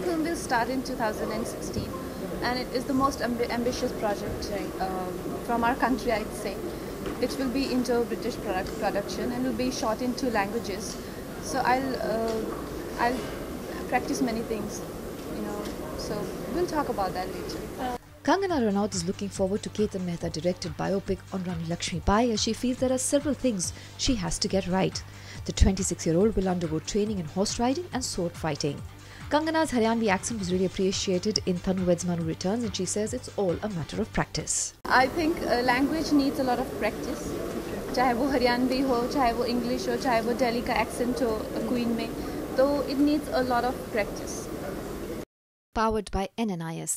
film will start in 2016 and it is the most amb- ambitious project um, from our country, I'd say. It will be Indo-British product production and will be shot in two languages. So I'll uh, I'll practice many things, you know. So we'll talk about that later. Kangana Ranaut is looking forward to Ketan Mehta directed biopic on Rani Lakshmi Bai as she feels there are several things she has to get right. The 26 year old will undergo training in horse riding and sword fighting. Kangana's Haryanvi accent was really appreciated in Tanu Weds Manu Returns, and she says it's all a matter of practice. I think uh, language needs a lot of practice. चाहे वो हरियाणवी हो चाहे वो English हो चाहे वो दिल्ली का accent हो क्वीन में तो it needs a lot of practice Powered by NNIS.